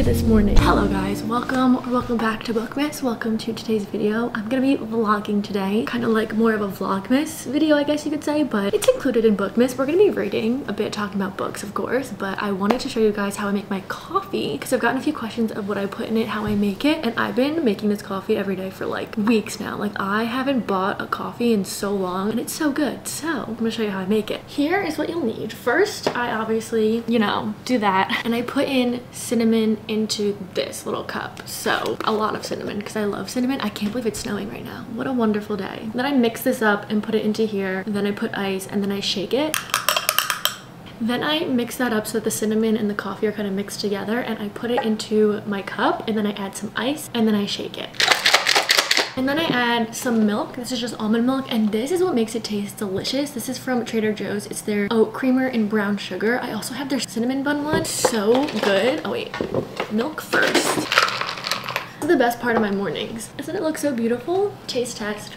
this morning. Hello guys, welcome or welcome back to Bookmas. Welcome to today's video. I'm gonna be vlogging today, kind of like more of a vlogmas video I guess you could say, but it's included in Bookmas. We're gonna be reading a bit, talking about books of course, but I wanted to show you guys how I make my coffee because I've gotten a few questions of what I put in it, how I make it, and I've been making this coffee every day for like weeks now. Like I haven't bought a coffee in so long and it's so good. So I'm gonna show you how I make it. Here is what you'll need. First, I obviously, you know, do that and I put in cinnamon into this little cup. So a lot of cinnamon because I love cinnamon. I can't believe it's snowing right now. What a wonderful day. Then I mix this up and put it into here. Then I put ice and then I shake it. Then I mix that up so that the cinnamon and the coffee are kind of mixed together and I put it into my cup and then I add some ice and then I shake it. And then I add some milk. This is just almond milk. And this is what makes it taste delicious. This is from Trader Joe's. It's their oat creamer and brown sugar. I also have their cinnamon bun one. So good. Oh wait, milk first. This is the best part of my mornings. Doesn't it look so beautiful? Taste test.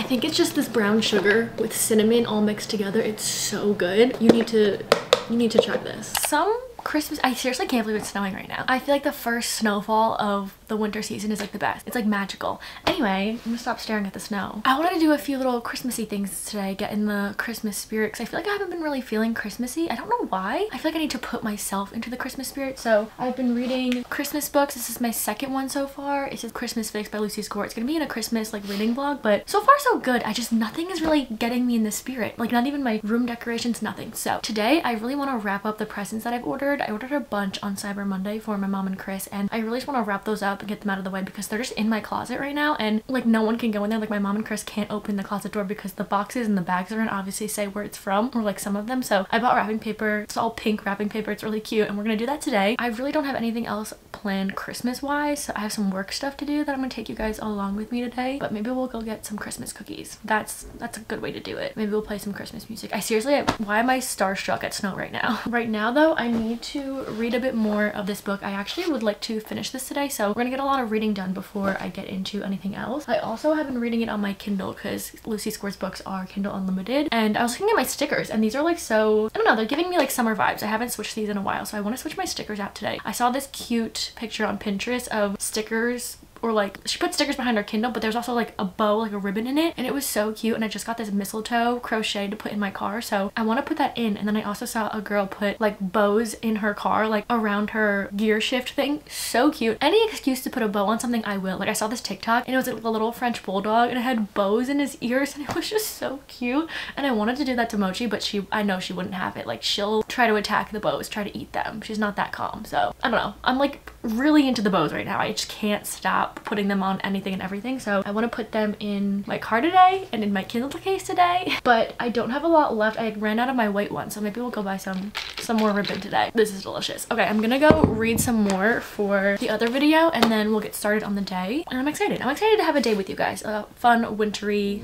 I think it's just this brown sugar with cinnamon all mixed together. It's so good. You need to, you need to try this. Some Christmas, I seriously can't believe it's snowing right now. I feel like the first snowfall of the winter season is like the best. It's like magical. Anyway, I'm gonna stop staring at the snow. I wanted to do a few little Christmassy things today, get in the Christmas spirit because I feel like I haven't been really feeling Christmassy. I don't know why. I feel like I need to put myself into the Christmas spirit. So I've been reading Christmas books. This is my second one so far. It's just Christmas Fix by Lucy Score. It's gonna be in a Christmas like reading vlog, but so far so good. I just, nothing is really getting me in the spirit. Like not even my room decorations, nothing. So today I really wanna wrap up the presents that I've ordered. I ordered a bunch on Cyber Monday for my mom and Chris and I really just wanna wrap those up and get them out of the way because they're just in my closet right now and like no one can go in there. Like my mom and Chris can't open the closet door because the boxes and the bags are in obviously say where it's from or like some of them. So I bought wrapping paper. It's all pink wrapping paper. It's really cute and we're gonna do that today. I really don't have anything else planned Christmas wise so I have some work stuff to do that I'm gonna take you guys along with me today but maybe we'll go get some Christmas cookies. That's that's a good way to do it. Maybe we'll play some Christmas music. I seriously why am I starstruck at snow right now? Right now though I need to read a bit more of this book I actually would like to finish this today so we're gonna get a lot of reading done before I get into anything else. I also have been reading it on my Kindle because Lucy Score's books are Kindle Unlimited and I was looking at my stickers and these are like so, I don't know, they're giving me like summer vibes. I haven't switched these in a while so I want to switch my stickers out today. I saw this cute picture on Pinterest of stickers or like she put stickers behind her Kindle but there's also like a bow like a ribbon in it and it was so cute and I just got this mistletoe crochet to put in my car so I want to put that in and then I also saw a girl put like bows in her car like around her gear shift thing. So cute. Any excuse to put a bow on something I will. Like I saw this TikTok and it was like a little French bulldog and it had bows in his ears and it was just so cute and I wanted to do that to Mochi but she I know she wouldn't have it. Like she'll try to attack the bows try to eat them. She's not that calm so I don't know. I'm like really into the bows right now. I just can't stop putting them on anything and everything. So I want to put them in my car today and in my Kindle case today. But I don't have a lot left. I ran out of my white one. So maybe we'll go buy some, some more ribbon today. This is delicious. Okay, I'm gonna go read some more for the other video and then we'll get started on the day. And I'm excited. I'm excited to have a day with you guys. A fun, wintry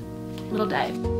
little day.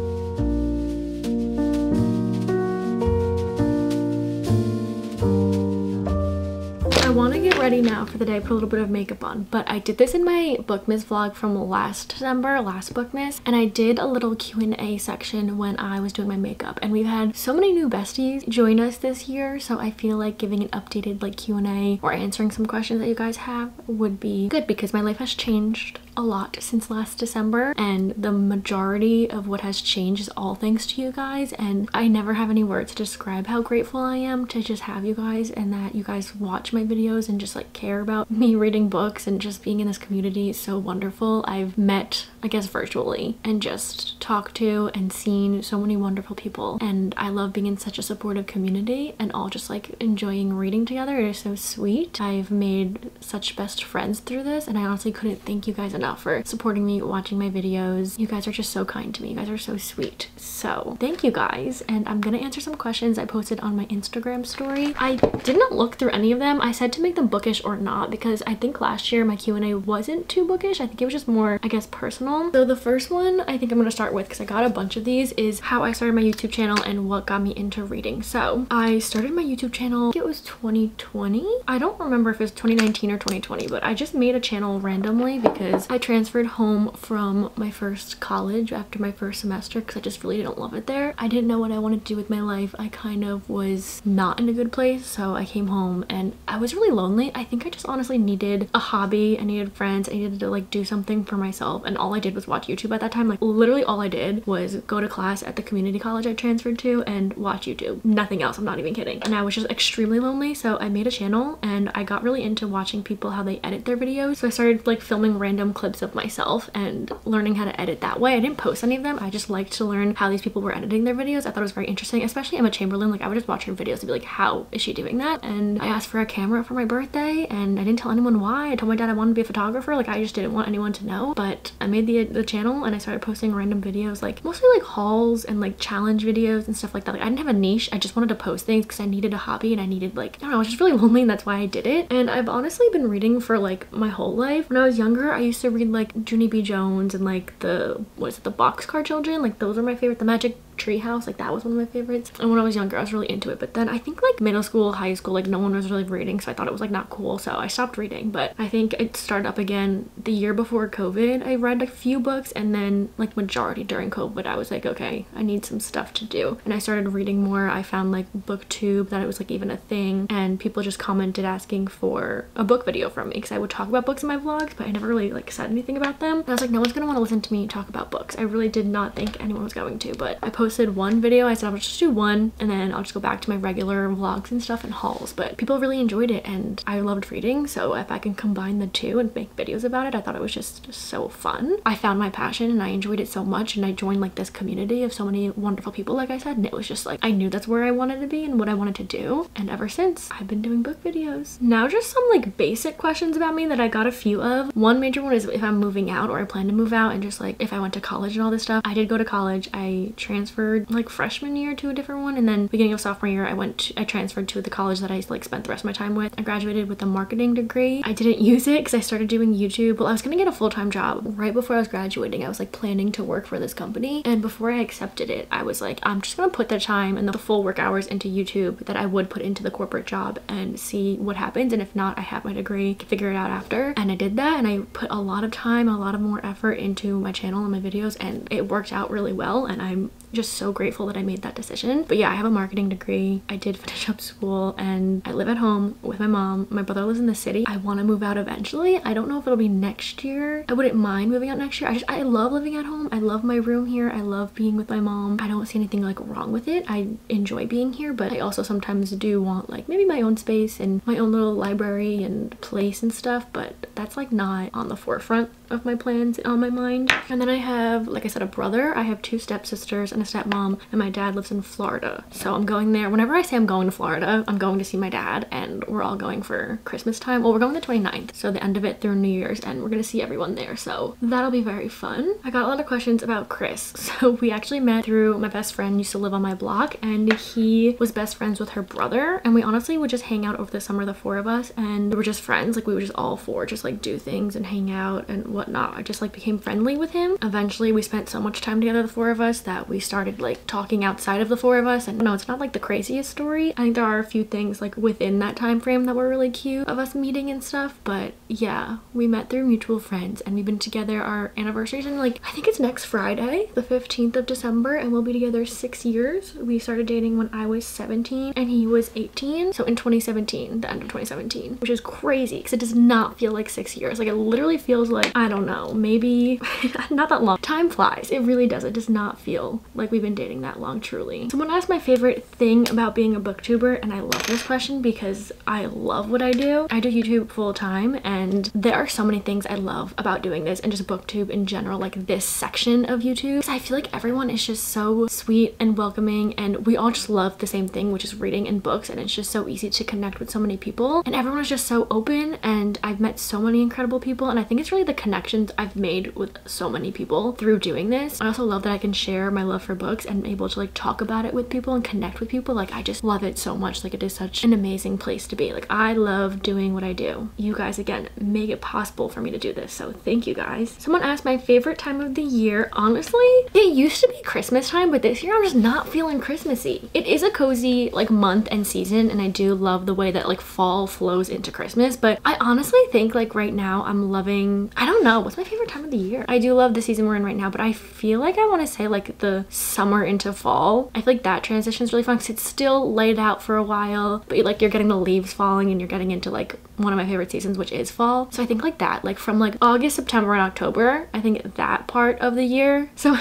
Want to get ready now for the day, put a little bit of makeup on, but I did this in my Bookmas vlog from last December, last Bookmas, and I did a little Q&A section when I was doing my makeup, and we've had so many new besties join us this year, so I feel like giving an updated like Q&A or answering some questions that you guys have would be good because my life has changed a lot since last December and the majority of what has changed is all thanks to you guys and I never have any words to describe how grateful I am to just have you guys and that you guys watch my videos and just like care about me reading books and just being in this community is so wonderful. I've met I guess virtually and just talked to and seen so many wonderful people and I love being in such a supportive community and all just like enjoying reading together. It is so sweet. I've made such best friends through this and I honestly couldn't thank you guys enough for supporting me, watching my videos. You guys are just so kind to me. You guys are so sweet. So thank you guys. And I'm gonna answer some questions I posted on my Instagram story. I didn't look through any of them. I said to make them bookish or not because I think last year my Q&A wasn't too bookish. I think it was just more, I guess, personal. So the first one I think I'm gonna start with because I got a bunch of these is how I started my YouTube channel and what got me into reading. So I started my YouTube channel, it was 2020. I don't remember if it was 2019 or 2020, but I just made a channel randomly because I I transferred home from my first college after my first semester because I just really didn't love it there. I didn't know what I wanted to do with my life. I kind of was not in a good place so I came home and I was really lonely. I think I just honestly needed a hobby. I needed friends. I needed to like do something for myself and all I did was watch YouTube at that time. Like literally all I did was go to class at the community college I transferred to and watch YouTube. Nothing else. I'm not even kidding. And I was just extremely lonely so I made a channel and I got really into watching people how they edit their videos. So I started like filming random clips of myself and learning how to edit that way. I didn't post any of them. I just liked to learn how these people were editing their videos. I thought it was very interesting, especially Emma Chamberlain. Like I would just watch her videos and be like, how is she doing that? And I asked for a camera for my birthday and I didn't tell anyone why. I told my dad I wanted to be a photographer. Like I just didn't want anyone to know. But I made the, the channel and I started posting random videos, like mostly like hauls and like challenge videos and stuff like that. Like I didn't have a niche. I just wanted to post things because I needed a hobby and I needed like, I don't know, I was just really lonely and that's why I did it. And I've honestly been reading for like my whole life. When I was younger, I used to read like Junie B. Jones and like the, what is it, the Boxcar Children? Like those are my favorite. The Magic Treehouse, like that was one of my favorites. And when I was younger, I was really into it. But then I think like middle school, high school, like no one was really reading. So I thought it was like not cool. So I stopped reading. But I think it started up again the year before COVID. I read a few books and then like majority during COVID, I was like, okay, I need some stuff to do. And I started reading more. I found like booktube that it was like even a thing. And people just commented asking for a book video from me because I would talk about books in my vlogs, but I never really like said anything about them. And I was like, no one's gonna want to listen to me talk about books. I really did not think anyone was going to, but I posted posted one video. I said I'll just do one and then I'll just go back to my regular vlogs and stuff and hauls. But people really enjoyed it and I loved reading. So if I can combine the two and make videos about it, I thought it was just so fun. I found my passion and I enjoyed it so much and I joined like this community of so many wonderful people like I said and it was just like I knew that's where I wanted to be and what I wanted to do and ever since I've been doing book videos. Now just some like basic questions about me that I got a few of. One major one is if I'm moving out or I plan to move out and just like if I went to college and all this stuff. I did go to college. I transferred transferred like freshman year to a different one and then beginning of sophomore year I went to, I transferred to the college that I like spent the rest of my time with. I graduated with a marketing degree. I didn't use it because I started doing YouTube. Well I was gonna get a full-time job right before I was graduating. I was like planning to work for this company and before I accepted it I was like I'm just gonna put the time and the full work hours into YouTube that I would put into the corporate job and see what happens and if not I have my degree figure it out after and I did that and I put a lot of time a lot of more effort into my channel and my videos and it worked out really well and I'm just so grateful that I made that decision. But yeah, I have a marketing degree. I did finish up school and I live at home with my mom. My brother lives in the city. I want to move out eventually. I don't know if it'll be next year. I wouldn't mind moving out next year. I just, I love living at home. I love my room here. I love being with my mom. I don't see anything like wrong with it. I enjoy being here, but I also sometimes do want like maybe my own space and my own little library and place and stuff, but that's like not on the forefront of my plans on my mind. And then I have, like I said, a brother. I have two stepsisters and a stepmom and my dad lives in Florida. So I'm going there. Whenever I say I'm going to Florida, I'm going to see my dad and we're all going for Christmas time. Well, we're going the 29th. So the end of it through New Year's and we're going to see everyone there. So that'll be very fun. I got a lot of questions about Chris. So we actually met through my best friend used to live on my block and he was best friends with her brother. And we honestly would just hang out over the summer, the four of us. And we were just friends. Like we would just all four just like do things and hang out and whatnot. I just like became friendly with him. Eventually we spent so much time together, the four of us, that we started like talking outside of the four of us. And no, it's not like the craziest story. I think there are a few things like within that time frame that were really cute of us meeting and stuff. But yeah, we met through mutual friends and we've been together our anniversaries and like I think it's next Friday, the 15th of December, and we'll be together six years. We started dating when I was 17 and he was 18. So in 2017, the end of 2017, which is crazy because it does not feel like six years. Like it literally feels like, don't know, maybe not that long. Time flies. It really does. It does not feel like we've been dating that long, truly. Someone asked my favorite thing about being a booktuber, and I love this question because I love what I do. I do YouTube full time, and there are so many things I love about doing this and just booktube in general, like this section of YouTube. I feel like everyone is just so sweet and welcoming, and we all just love the same thing, which is reading and books, and it's just so easy to connect with so many people. And everyone is just so open, and I've met so many incredible people, and I think it's really the connections I've made with so many people through doing this. I also love that I can share my love for books and able to like talk about it with people and connect with people. Like I just love it so much. Like it is such an amazing place to be. Like I love doing what I do. You guys again make it possible for me to do this. So thank you guys. Someone asked my favorite time of the year. Honestly, it used to be Christmas time, but this year I'm just not feeling Christmassy. It is a cozy like month and season and I do love the way that like fall flows into Christmas, but I honestly think like right now I'm loving, I don't know, what's my favorite time of the year? I do love the season we're in right now, but I feel like I want to say like the summer into fall. I feel like that transition is really fun because it's still laid out for a while, but like you're getting the leaves falling and you're getting into like one of my favorite seasons, which is fall. So I think like that, like from like August, September, and October, I think that part of the year. So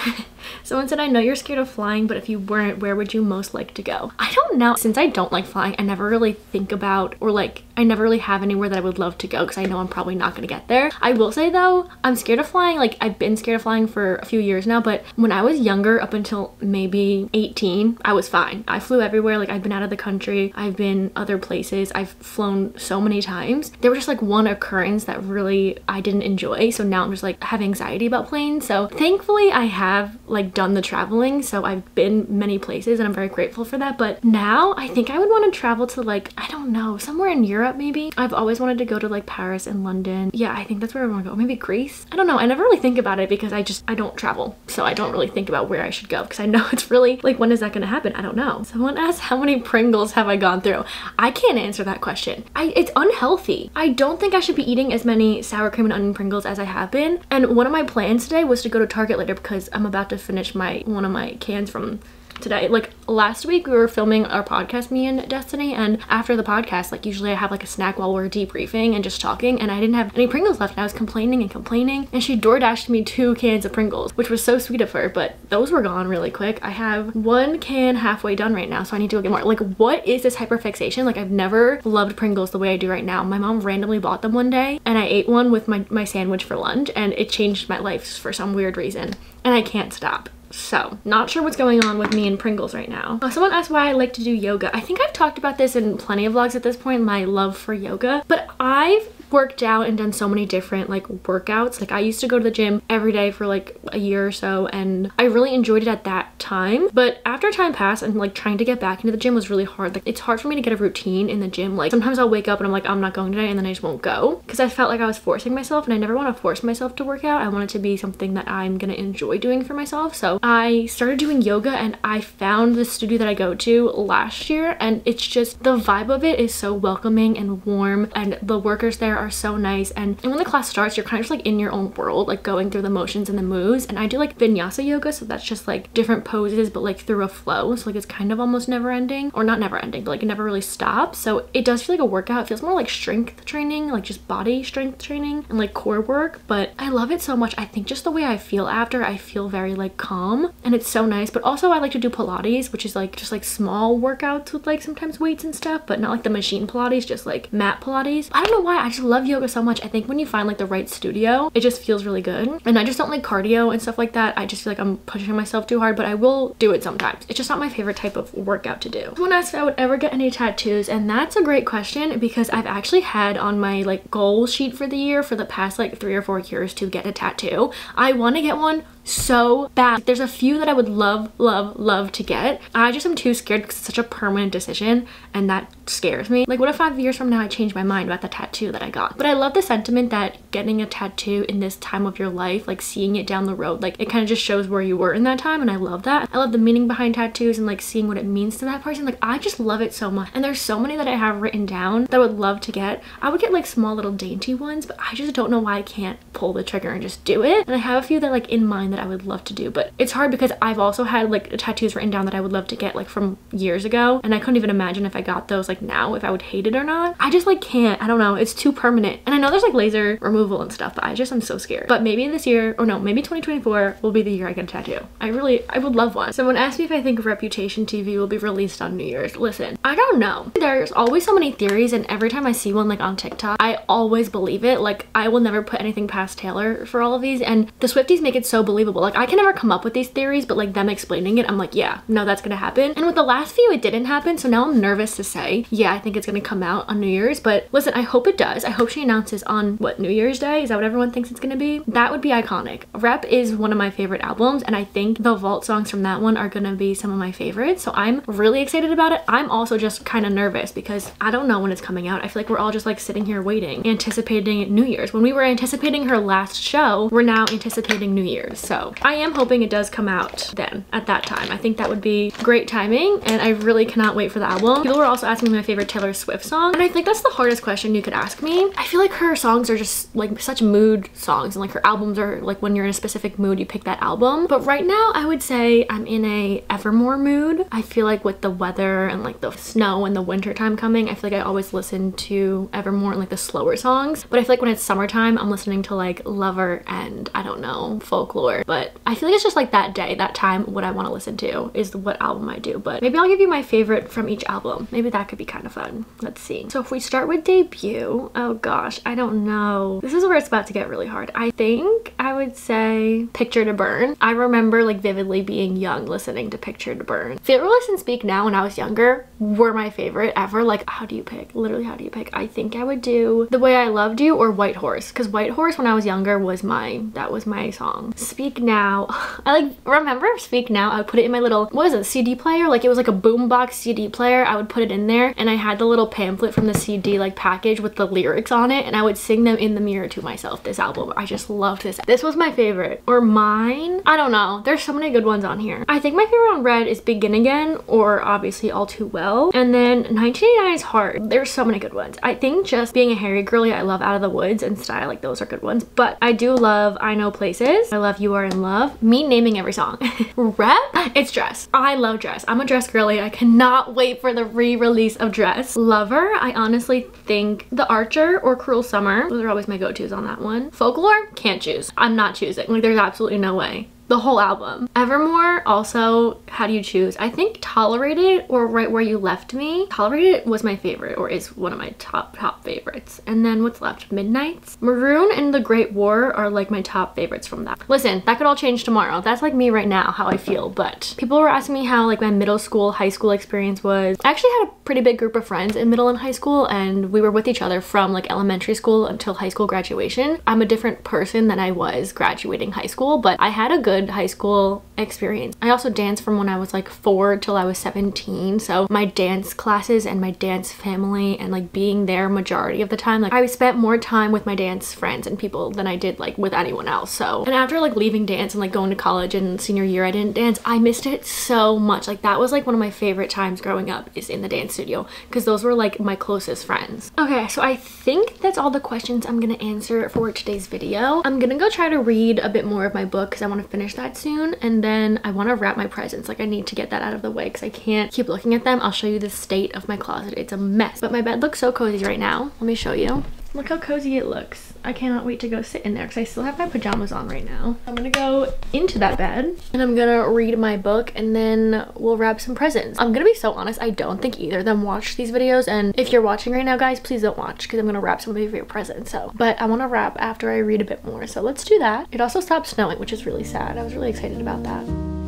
someone said, I know you're scared of flying, but if you weren't, where would you most like to go? I don't know. Since I don't like flying, I never really think about or like I never really have anywhere that I would love to go because I know I'm probably not gonna get there. I will say though, I'm scared of flying. Like I've been scared of flying for a few years now, but when I was younger, up until maybe 18, I was fine. I flew everywhere. Like I've been out of the country. I've been other places. I've flown so many times. There were just like one occurrence that really I didn't enjoy. So now I'm just like have anxiety about planes. So thankfully I have like done the traveling. So I've been many places and I'm very grateful for that. But now I think I would want to travel to like, I don't know, somewhere in Europe Europe maybe. I've always wanted to go to like Paris and London. Yeah, I think that's where I want to go. Maybe Greece. I don't know. I never really think about it because I just, I don't travel. So I don't really think about where I should go because I know it's really like, when is that going to happen? I don't know. Someone asked how many Pringles have I gone through? I can't answer that question. I, it's unhealthy. I don't think I should be eating as many sour cream and onion Pringles as I have been. And one of my plans today was to go to Target later because I'm about to finish my, one of my cans from today. Like last week we were filming our podcast, me and Destiny, and after the podcast, like usually I have like a snack while we're debriefing and just talking, and I didn't have any Pringles left, and I was complaining and complaining, and she door dashed me two cans of Pringles, which was so sweet of her, but those were gone really quick. I have one can halfway done right now, so I need to go get more. Like what is this hyperfixation? Like I've never loved Pringles the way I do right now. My mom randomly bought them one day, and I ate one with my, my sandwich for lunch, and it changed my life for some weird reason, and I can't stop. So, not sure what's going on with me and Pringles right now. Uh, someone asked why I like to do yoga. I think I've talked about this in plenty of vlogs at this point, my love for yoga. But I've worked out and done so many different like workouts. Like I used to go to the gym every day for like a year or so and I really enjoyed it at that time. But after time passed and like trying to get back into the gym was really hard. Like it's hard for me to get a routine in the gym. Like sometimes I'll wake up and I'm like, I'm not going today and then I just won't go because I felt like I was forcing myself and I never want to force myself to work out. I want it to be something that I'm going to enjoy doing for myself. So I started doing yoga and I found the studio that I go to last year and it's just the vibe of it is so welcoming and warm and the workers there are so nice. And, and when the class starts you're kind of just like in your own world like going through the motions and the moves. And I do like vinyasa yoga so that's just like different poses but like through a flow. So like it's kind of almost never ending. Or not never ending but like it never really stops. So it does feel like a workout. It feels more like strength training like just body strength training and like core work. But I love it so much. I think just the way I feel after I feel very like calm. And it's so nice. But also I like to do Pilates which is like just like small workouts with like sometimes weights and stuff but not like the machine Pilates just like mat Pilates. I don't know why. I just love yoga so much. I think when you find like the right studio, it just feels really good. And I just don't like cardio and stuff like that. I just feel like I'm pushing myself too hard, but I will do it sometimes. It's just not my favorite type of workout to do. Someone asked if I would ever get any tattoos, and that's a great question because I've actually had on my like goal sheet for the year for the past like three or four years to get a tattoo. I want to get one so bad. There's a few that I would love, love, love to get. I just am too scared because it's such a permanent decision and that scares me. Like what if five years from now I change my mind about the tattoo that I got? But I love the sentiment that getting a tattoo in this time of your life, like seeing it down the road, like it kind of just shows where you were in that time and I love that. I love the meaning behind tattoos and like seeing what it means to that person. Like I just love it so much. And there's so many that I have written down that I would love to get. I would get like small little dainty ones, but I just don't know why I can't pull the trigger and just do it. And I have a few that like in mind that I would love to do but it's hard because I've also had like tattoos written down that I would love to get like from years ago and I couldn't even imagine if I got those like now if I would hate it or not. I just like can't. I don't know. It's too permanent. And I know there's like laser removal and stuff but I just am so scared. But maybe this year or no maybe 2024 will be the year I get a tattoo. I really I would love one. Someone asked me if I think Reputation TV will be released on New Year's. Listen I don't know. There's always so many theories and every time I see one like on TikTok I always believe it. Like I will never put anything past Taylor for all of these and the Swifties make it so believable Like I can never come up with these theories, but like them explaining it, I'm like, yeah, no, that's gonna happen. And with the last few, it didn't happen. So now I'm nervous to say, yeah, I think it's gonna come out on New Year's. But listen, I hope it does. I hope she announces on what New Year's Day. Is that what everyone thinks it's gonna be? That would be iconic. Rep is one of my favorite albums, and I think the vault songs from that one are gonna be some of my favorites. So I'm really excited about it. I'm also just kind of nervous because I don't know when it's coming out. I feel like we're all just like sitting here waiting, anticipating New Year's. When we were anticipating her last show, we're now anticipating New Year's. So I am hoping it does come out then at that time. I think that would be great timing and I really cannot wait for the album. People were also asking me my favorite Taylor Swift song and I think that's the hardest question you could ask me. I feel like her songs are just like such mood songs and like her albums are like when you're in a specific mood you pick that album. But right now I would say I'm in a Evermore mood. I feel like with the weather and like the snow and the winter time coming, I feel like I always listen to Evermore and like the slower songs. But I feel like when it's summertime, I'm listening to like Lover and I don't know, Folklore. But I feel like it's just like that day, that time, what I want to listen to is what album I do. But maybe I'll give you my favorite from each album. Maybe that could be kind of fun. Let's see. So if we start with debut, oh gosh, I don't know. This is where it's about to get really hard. I think I would say Picture to Burn. I remember like vividly being young listening to Picture to Burn. Fearless and Speak Now when I was younger were my favorite ever. Like how do you pick? Literally how do you pick? I think I would do The Way I Loved You or White Horse because White Horse when I was younger was my, that was my song. Speak Now. I like remember Speak Now. I would put it in my little, what was it, CD player? Like it was like a boombox CD player. I would put it in there and I had the little pamphlet from the CD like package with the lyrics on it and I would sing them in the mirror to myself this album. I just loved this. This was my favorite. Or mine? I don't know. There's so many good ones on here. I think my favorite on Red is Begin Again or obviously All Too Well. And then 1989 is hard. There's so many good ones. I think just being a Harry girly, I love Out of the Woods and Style. Like those are good ones. But I do love I Know Places. I love You Are In Love. Me naming every song. Rep? It's Dress. I love Dress. I'm a Dress girly. I cannot wait for the re-release of Dress. Lover, I honestly think The Archer or Cruel Summer. Those are always my go-tos on that one. Folklore, can't choose. I'm not choosing. Like there's absolutely no way the whole album. Evermore also, how do you choose? I think Tolerate It or Right Where You Left Me. Tolerate It was my favorite or is one of my top top favorites. And then what's left? Midnights. Maroon and The Great War are like my top favorites from that. Listen, that could all change tomorrow. That's like me right now, how I feel. But people were asking me how like my middle school, high school experience was. I actually had a pretty big group of friends in middle and high school and we were with each other from like elementary school until high school graduation. I'm a different person than I was graduating high school, but I had a good good high school experience. I also danced from when I was like four till I was 17. So my dance classes and my dance family and like being there majority of the time, like I spent more time with my dance friends and people than I did like with anyone else. So, and after like leaving dance and like going to college and senior year, I didn't dance. I missed it so much. Like that was like one of my favorite times growing up is in the dance studio because those were like my closest friends. Okay, so I think that's all the questions I'm gonna answer for today's video. I'm gonna go try to read a bit more of my book because I want to finish finish that soon and then I want to wrap my presents. Like I need to get that out of the way because I can't keep looking at them. I'll show you the state of my closet. It's a mess. But my bed looks so cozy right now. Let me show you look how cozy it looks I cannot wait to go sit in there because I still have my pajamas on right now. I'm gonna go into that bed and I'm gonna read my book and then we'll wrap some presents. I'm gonna be so honest, I don't think either of them watch these videos and if you're watching right now guys, please don't watch because I'm gonna wrap some of favorite presents. So, but I wanna wrap after I read a bit more. So let's do that. It also stopped snowing, which is really sad. I was really excited about that.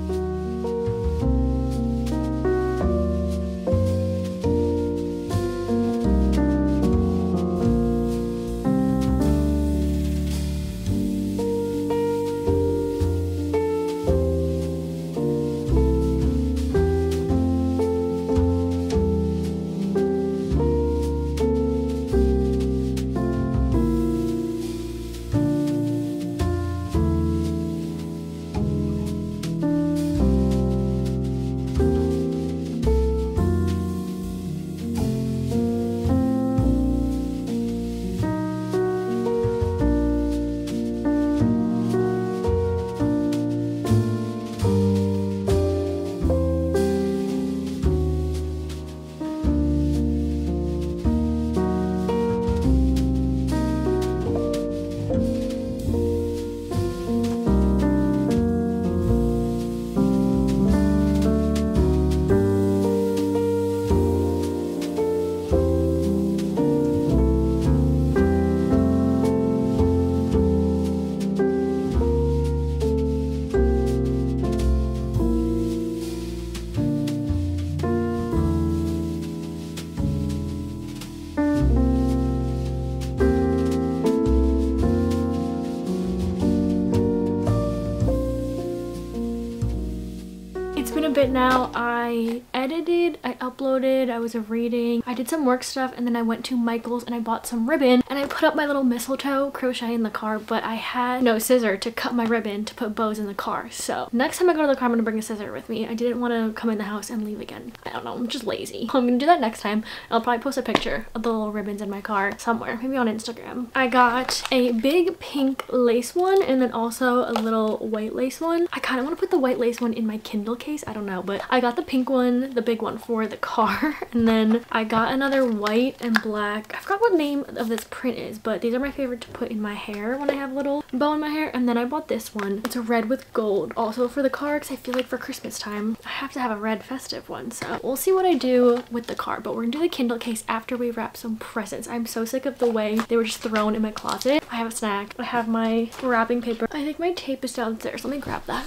Now. I edited, I uploaded, I was reading, I did some work stuff, and then I went to Michael's and I bought some ribbon and I put up my little mistletoe crochet in the car, but I had no scissor to cut my ribbon to put bows in the car. So next time I go to the car, I'm gonna bring a scissor with me. I didn't want to come in the house and leave again. I don't know, I'm just lazy. I'm gonna do that next time. I'll probably post a picture of the little ribbons in my car somewhere, maybe on Instagram. I got a big pink lace one and then also a little white lace one. I kind of want to put the white lace one in my Kindle case. I don't know, but I got the pink one, the big one for the car. And then I got another white and black. I forgot what name of this print is, but these are my favorite to put in my hair when I have a little bow in my hair. And then I bought this one. It's a red with gold. Also for the car, because I feel like for Christmas time, I have to have a red festive one. So we'll see what I do with the car, but we're gonna do the Kindle case after we wrap some presents. I'm so sick of the way they were just thrown in my closet. I have a snack. I have my wrapping paper. I think my tape is downstairs. Let me grab that.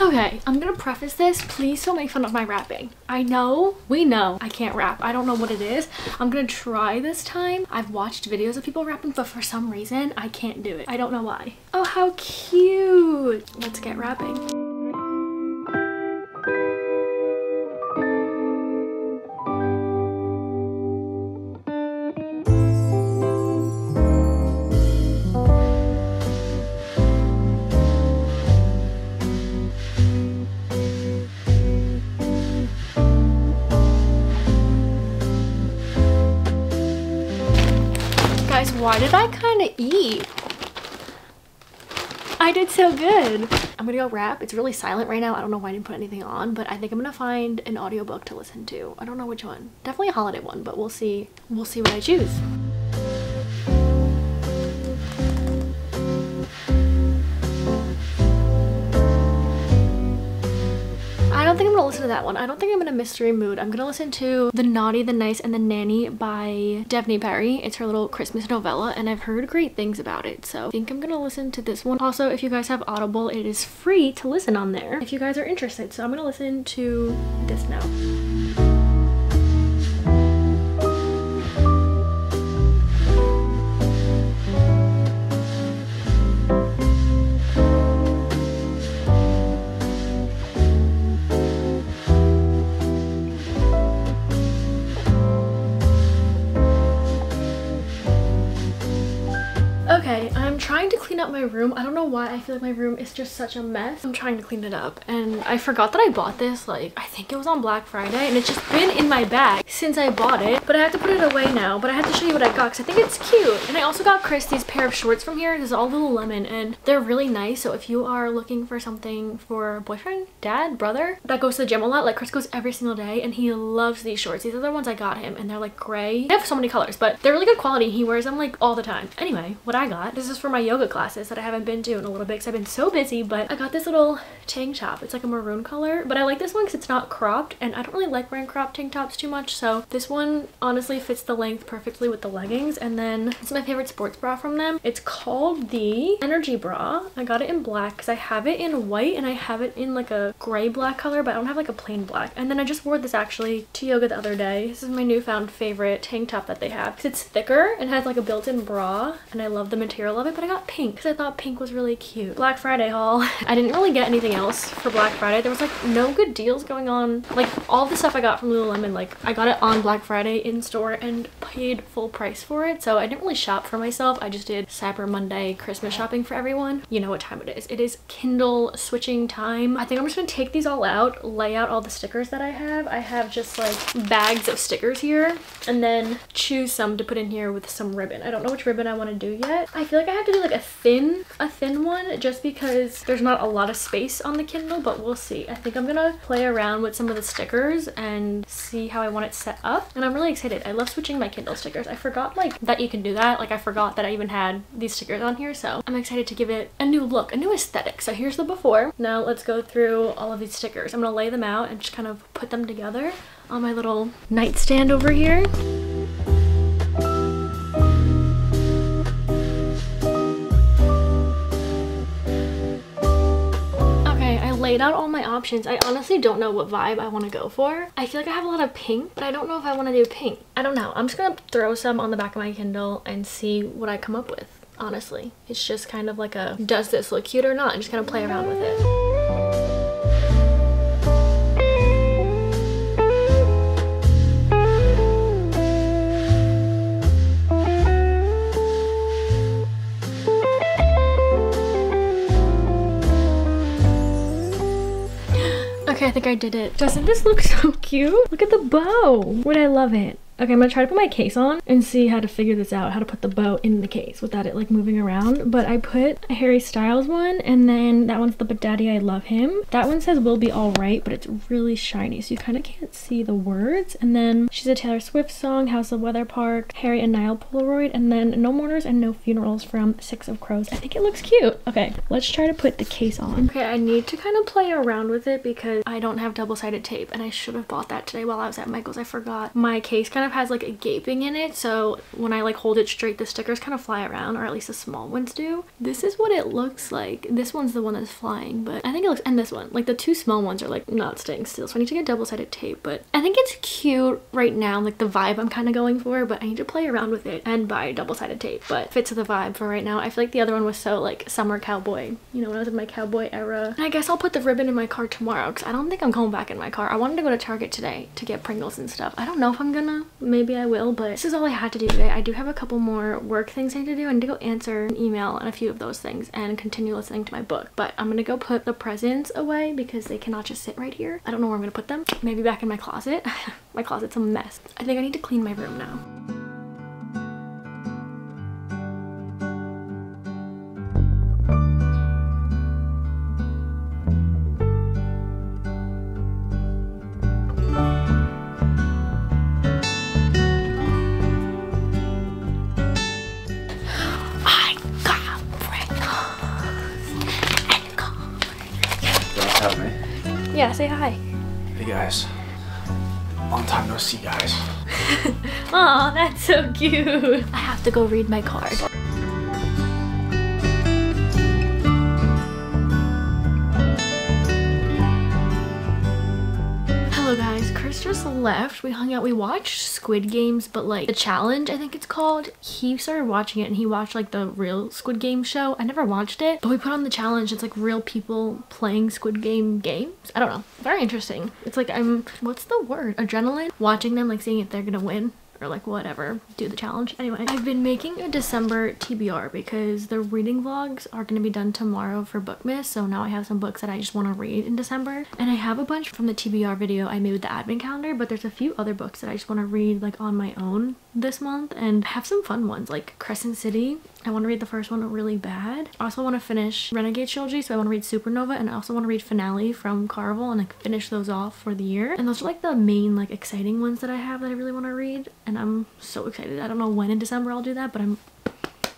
Okay, I'm gonna preface this. Please don't make fun of my rapping. I know, we know I can't rap. I don't know what it is. I'm gonna try this time. I've watched videos of people rapping, but for some reason, I can't do it. I don't know why. Oh, how cute. Let's get wrapping. Why did I kind of eat? I did so good. I'm gonna go wrap. It's really silent right now. I don't know why I didn't put anything on, but I think I'm gonna find an audiobook to listen to. I don't know which one. Definitely a holiday one, but we'll see. We'll see what I choose. Think I'm gonna listen to that one. I don't think I'm in a mystery mood. I'm gonna listen to The Naughty, the Nice, and the Nanny by Devney Perry. It's her little Christmas novella and I've heard great things about it. So I think I'm gonna listen to this one. Also, if you guys have Audible, it is free to listen on there if you guys are interested. So I'm gonna listen to this now. Trying to clean up my room. I don't know why I feel like my room is just such a mess. I'm trying to clean it up and I forgot that I bought this like I think it was on Black Friday and it's just been in my bag since I bought it but I have to put it away now but I have to show you what I got because I think it's cute and I also got Chris these pair of shorts from here. This is all Lululemon and they're really nice so if you are looking for something for boyfriend, dad, brother that goes to the gym a lot like Chris goes every single day and he loves these shorts. These are the ones I got him and they're like gray. They have so many colors but they're really good quality. He wears them like all the time. Anyway, what I got, this is for my yoga classes that I haven't been to in a little bit because I've been so busy, but I got this little tank top. It's like a maroon color, but I like this one because it's not cropped and I don't really like wearing crop tank tops too much. So this one honestly fits the length perfectly with the leggings. And then it's my favorite sports bra from them. It's called the Energy Bra. I got it in black because I have it in white and I have it in like a gray black color, but I don't have like a plain black. And then I just wore this actually to yoga the other day. This is my newfound favorite tank top that they have because it's thicker and has like a built-in bra and I love the material of it, but I got pink because I thought pink was really cute. Black Friday haul. I didn't really get anything else for Black Friday. There was like no good deals going on. Like all the stuff I got from Lululemon, like I got it on Black Friday in store and paid full price for it. So I didn't really shop for myself. I just did Cyber Monday Christmas shopping for everyone. You know what time it is. It is Kindle switching time. I think I'm just gonna take these all out, lay out all the stickers that I have. I have just like bags of stickers here and then choose some to put in here with some ribbon. I don't know which ribbon I want to do yet. I feel like I have to do like a thin, a thin one just because there's not a lot of space on the Kindle, but we'll see. I think I'm gonna play around with some of the stickers and see how I want it set up. And I'm really excited. I love switching my Kindle stickers. I forgot like that you can do that. Like I forgot that I even had these stickers on here. So I'm excited to give it a new look, a new aesthetic. So here's the before. Now let's go through all of these stickers. I'm gonna lay them out and just kind of put them together on my little nightstand over here. Laid out all my options. I honestly don't know what vibe I want to go for. I feel like I have a lot of pink, but I don't know if I want to do pink. I don't know. I'm just going to throw some on the back of my Kindle and see what I come up with, honestly. It's just kind of like a, does this look cute or not? I'm just going to play around with it. I think I did it. Doesn't this look so cute? Look at the bow. Would I love it? Okay, I'm gonna try to put my case on and see how to figure this out, how to put the bow in the case without it like moving around. But I put a Harry Styles one and then that one's the But Daddy I Love Him. That one says will be alright, but it's really shiny so you kind of can't see the words. And then she's a Taylor Swift song, House of Weather Park, Harry and Niall Polaroid, and then No Mourners and No Funerals from Six of Crows. I think it looks cute. Okay, let's try to put the case on. Okay, I need to kind of play around with it because I don't have double-sided tape and I should have bought that today while I was at Michael's. I forgot. My case kind of of has like a gaping in it so when I like hold it straight the stickers kind of fly around or at least the small ones do. This is what it looks like. This one's the one that's flying but I think it looks and this one like the two small ones are like not staying still so I need to get double-sided tape but I think it's cute right now like the vibe I'm kind of going for but I need to play around with it and buy double-sided tape but fits the vibe for right now. I feel like the other one was so like summer cowboy you know when I was in my cowboy era. And I guess I'll put the ribbon in my car tomorrow because I don't think I'm going back in my car. I wanted to go to Target today to get Pringles and stuff. I don't know if I'm gonna maybe I will but this is all I had to do today. I do have a couple more work things I need to do. I need to go answer an email and a few of those things and continue listening to my book but I'm gonna go put the presents away because they cannot just sit right here. I don't know where I'm gonna put them. Maybe back in my closet. my closet's a mess. I think I need to clean my room now. See, guys. Aw, that's so cute. I have to go read my card. Left. We hung out. We watched Squid Games, but like the challenge, I think it's called. He started watching it and he watched like the real Squid Game show. I never watched it, but we put on the challenge. It's like real people playing Squid Game games. I don't know. Very interesting. It's like I'm, what's the word? Adrenaline? Watching them, like seeing if they're gonna win or like whatever do the challenge. Anyway i've been making a december tbr because the reading vlogs are going to be done tomorrow for bookmas so now i have some books that i just want to read in december. And i have a bunch from the tbr video i made with the advent calendar but there's a few other books that i just want to read like on my own this month. And have some fun ones like crescent city I want to read the first one really bad. I also want to finish Renegade Trilogy, so I want to read Supernova, and I also want to read Finale from Caraval and like finish those off for the year. And those are like the main like exciting ones that I have that I really want to read, and I'm so excited. I don't know when in December I'll do that, but I'm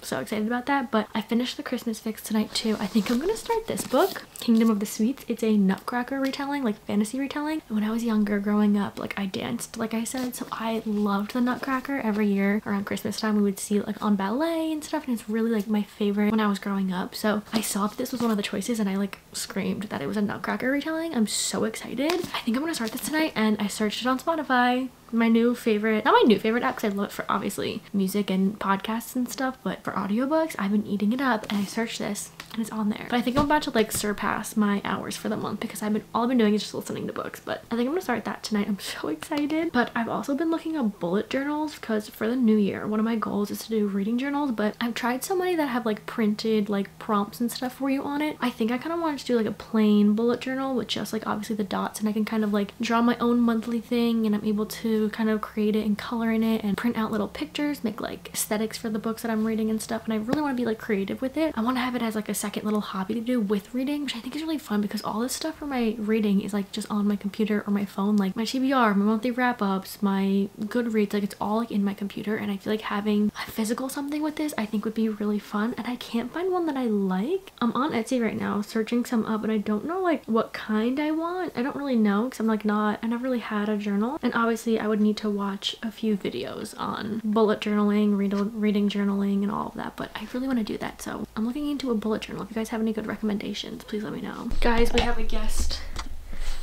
so excited about that but i finished the christmas fix tonight too. I think i'm gonna start this book kingdom of the sweets. It's a nutcracker retelling like fantasy retelling. When i was younger growing up like i danced like i said so i loved the nutcracker. Every year around christmas time we would see like on ballet and stuff and it's really like my favorite when i was growing up. So i saw that this was one of the choices and i like screamed that it was a nutcracker retelling. I'm so excited. I think i'm gonna start this tonight and i searched it on spotify my new favorite not my new favorite app because i love it for obviously music and podcasts and stuff but for audiobooks i've been eating it up and i searched this and it's on there. But i think i'm about to like surpass my hours for the month because i've been all i've been doing is just listening to books but i think i'm gonna start that tonight i'm so excited. But i've also been looking at bullet journals because for the new year one of my goals is to do reading journals but i've tried so many that have like printed like prompts and stuff for you on it. I think i kind of wanted to do like a plain bullet journal with just like obviously the dots and i can kind of like draw my own monthly thing and i'm able to kind of create it and color in it and print out little pictures, make like aesthetics for the books that I'm reading and stuff. And I really want to be like creative with it. I want to have it as like a second little hobby to do with reading, which I think is really fun because all this stuff for my reading is like just on my computer or my phone, like my TBR, my monthly wrap ups, my Goodreads, like it's all like in my computer. And I feel like having a physical something with this, I think would be really fun. And I can't find one that I like. I'm on Etsy right now searching some up and I don't know like what kind I want. I don't really know because I'm like not, I never really had a journal. And obviously I would need to watch a few videos on bullet journaling, read reading journaling, and all of that, but I really want to do that. So I'm looking into a bullet journal. If you guys have any good recommendations, please let me know. Guys, we have a guest.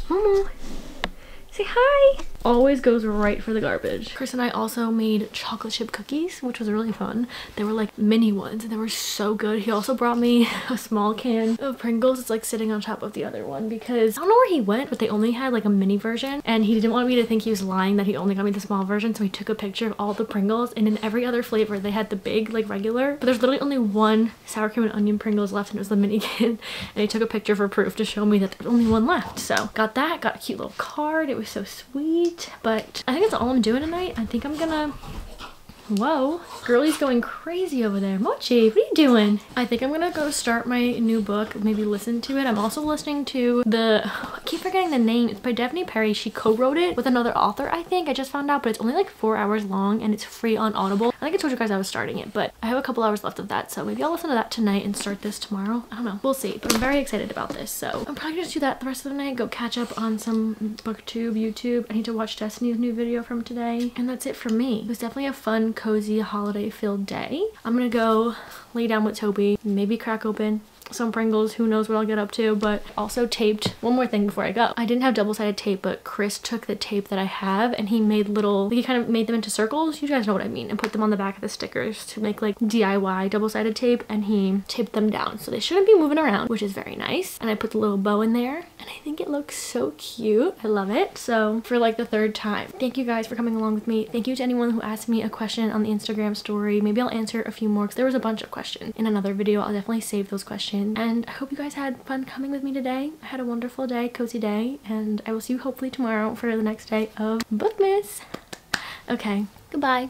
Momo. Say hi. Always goes right for the garbage. Chris and I also made chocolate chip cookies, which was really fun. They were like mini ones and they were so good. He also brought me a small can of Pringles. It's like sitting on top of the other one because I don't know where he went, but they only had like a mini version and he didn't want me to think he was lying that he only got me the small version. So he took a picture of all the Pringles and in every other flavor they had the big like regular, but there's literally only one sour cream and onion Pringles left and it was the mini can. And he took a picture for proof to show me that there's only one left. So got that, got a cute little card. It was so sweet. But I think that's all I'm doing tonight. I think I'm gonna Whoa, girlie's going crazy over there. Mochi, what are you doing? I think I'm gonna go start my new book, maybe listen to it. I'm also listening to the, oh, I keep forgetting the name. It's by Devney Perry. She co-wrote it with another author, I think. I just found out, but it's only like four hours long and it's free on Audible. I think I told you guys I was starting it, but I have a couple hours left of that. So maybe I'll listen to that tonight and start this tomorrow. I don't know, we'll see. But I'm very excited about this. So I'm probably gonna do that the rest of the night, go catch up on some booktube, YouTube. I need to watch Destiny's new video from today. And that's it for me. It was definitely a fun, cozy, holiday filled day. I'm gonna go lay down with Toby, maybe crack open some Pringles, who knows what I'll get up to, but also taped. One more thing before I go. I didn't have double-sided tape, but Chris took the tape that I have and he made little, he kind of made them into circles, you guys know what I mean, and put them on the back of the stickers to make like DIY double-sided tape and he taped them down. So they shouldn't be moving around, which is very nice. And I put the little bow in there and I think it looks so cute. I love it. So for like the third time, thank you guys for coming along with me. Thank you to anyone who asked me a question on the Instagram story. Maybe I'll answer a few more because there was a bunch of questions in another video. I'll definitely save those questions and I hope you guys had fun coming with me today. I had a wonderful day, cozy day, and I will see you hopefully tomorrow for the next day of Bookmas. Okay, goodbye.